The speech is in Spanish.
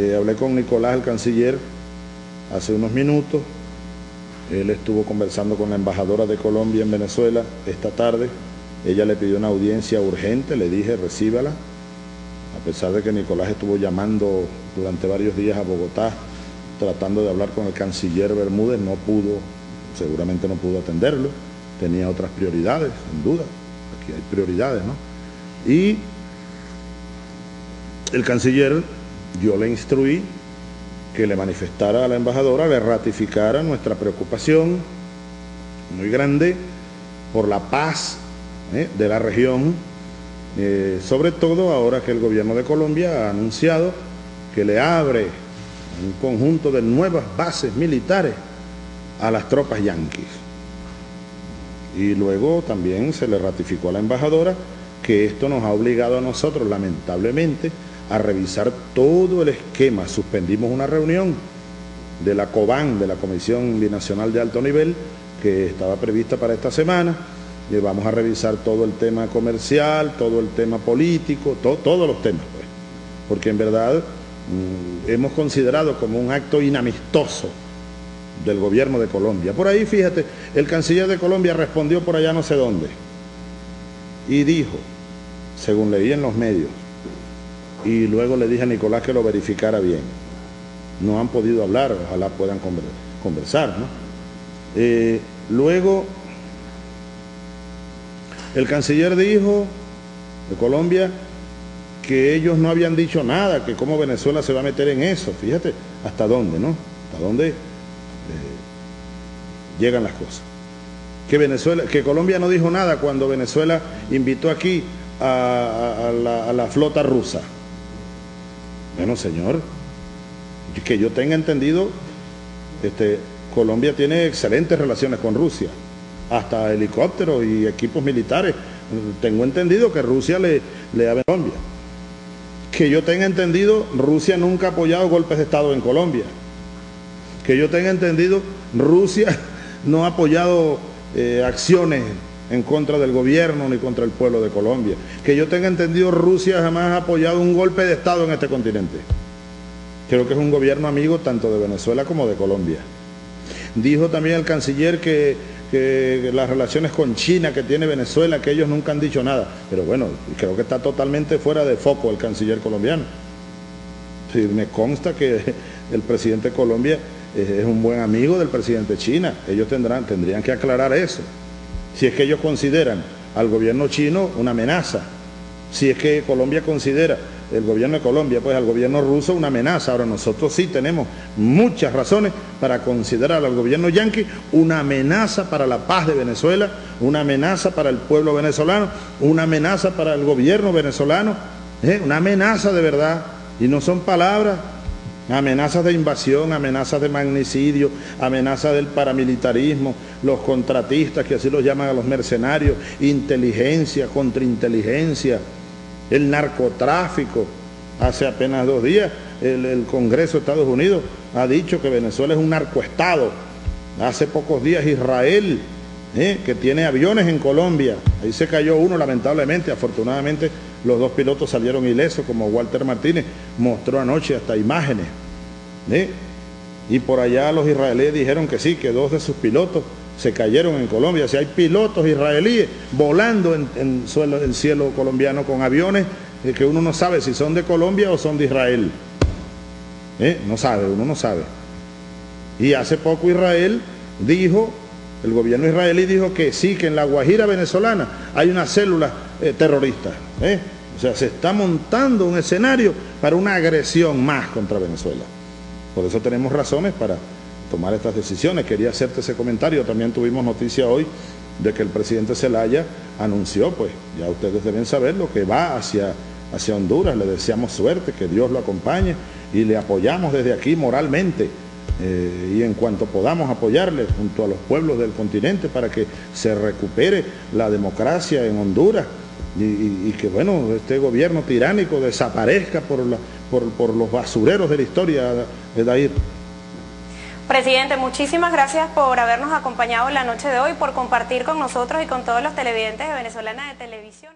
Eh, hablé con Nicolás, el canciller, hace unos minutos. Él estuvo conversando con la embajadora de Colombia en Venezuela esta tarde. Ella le pidió una audiencia urgente, le dije recíbala, a pesar de que Nicolás estuvo llamando durante varios días a Bogotá, tratando de hablar con el canciller Bermúdez, no pudo, seguramente no pudo atenderlo, tenía otras prioridades, sin duda, aquí hay prioridades, ¿no? Y el canciller yo le instruí que le manifestara a la embajadora, le ratificara nuestra preocupación muy grande por la paz ¿eh? de la región, eh, sobre todo ahora que el gobierno de Colombia ha anunciado que le abre un conjunto de nuevas bases militares a las tropas yanquis. Y luego también se le ratificó a la embajadora que esto nos ha obligado a nosotros, lamentablemente, a revisar todo el esquema. Suspendimos una reunión de la COBAN, de la Comisión Binacional de Alto Nivel, que estaba prevista para esta semana. Y vamos a revisar todo el tema comercial, todo el tema político, todos los temas, pues. Porque en verdad mm, hemos considerado como un acto inamistoso del gobierno de Colombia. Por ahí, fíjate, el canciller de Colombia respondió por allá no sé dónde y dijo, según leí en los medios, y luego le dije a Nicolás que lo verificara bien. No han podido hablar, ojalá puedan conversar. ¿no? Eh, luego, el canciller dijo de Colombia que ellos no habían dicho nada, que cómo Venezuela se va a meter en eso. Fíjate hasta dónde, ¿no? Hasta dónde eh, llegan las cosas. Que, Venezuela, que Colombia no dijo nada cuando Venezuela invitó aquí a la flota rusa. Bueno, señor, que yo tenga entendido, este, Colombia tiene excelentes relaciones con Rusia, hasta helicópteros y equipos militares. Tengo entendido que Rusia le, le da a Colombia. Que yo tenga entendido, Rusia nunca ha apoyado golpes de Estado en Colombia. Que yo tenga entendido, Rusia no ha apoyado eh, acciones en contra del gobierno ni contra el pueblo de Colombia. Que yo tenga entendido, Rusia jamás ha apoyado un golpe de Estado en este continente. Creo que es un gobierno amigo tanto de Venezuela como de Colombia. Dijo también el canciller que, las relaciones con China que tiene Venezuela, que ellos nunca han dicho nada. Pero bueno, creo que está totalmente fuera de foco el canciller colombiano. me consta que el presidente de Colombia es un buen amigo del presidente de China. Ellos tendrán, tendrían que aclarar eso si es que ellos consideran al gobierno chino una amenaza, si es que Colombia considera el gobierno de Colombia, pues al gobierno ruso una amenaza. Ahora nosotros sí tenemos muchas razones para considerar al gobierno yanqui una amenaza para la paz de Venezuela, una amenaza para el pueblo venezolano, una amenaza para el gobierno venezolano, ¿eh? una amenaza de verdad. Y no son palabras, amenazas de invasión, amenazas de magnicidio, amenazas del paramilitarismo, los contratistas, que así los llaman a los mercenarios, inteligencia, contrainteligencia, el narcotráfico. Hace apenas dos días el, Congreso de Estados Unidos ha dicho que Venezuela es un narcoestado. Hace pocos días Israel, ¿eh? que tiene aviones en Colombia, ahí se cayó uno lamentablemente, afortunadamente los dos pilotos salieron ilesos, como Walter Martínez mostró anoche hasta imágenes. Y por allá los israelíes dijeron que sí, que dos de sus pilotos se cayeron en Colombia. Si hay pilotos israelíes volando en, el cielo colombiano con aviones eh, que uno no sabe si son de Colombia o son de Israel. ¿Eh? No sabe, uno no sabe. Y hace poco Israel dijo, el gobierno israelí dijo que sí, que en la Guajira venezolana hay una célula eh, terrorista. O sea, se está montando un escenario para una agresión más contra Venezuela. Por eso tenemos razones para tomar estas decisiones. Quería hacerte ese comentario. También tuvimos noticia hoy de que el presidente Zelaya anunció, pues ya ustedes deben saberlo, que va hacia, hacia Honduras. Le deseamos suerte, que Dios lo acompañe y le apoyamos desde aquí moralmente. Eh, y en cuanto podamos apoyarle junto a los pueblos del continente para que se recupere la democracia en Honduras y, que bueno, este gobierno tiránico desaparezca por, la, por, por los basureros de la historia de Dair. Presidente, muchísimas gracias por habernos acompañado la noche de hoy, por compartir con nosotros y con todos los televidentes de Venezolana de Televisión.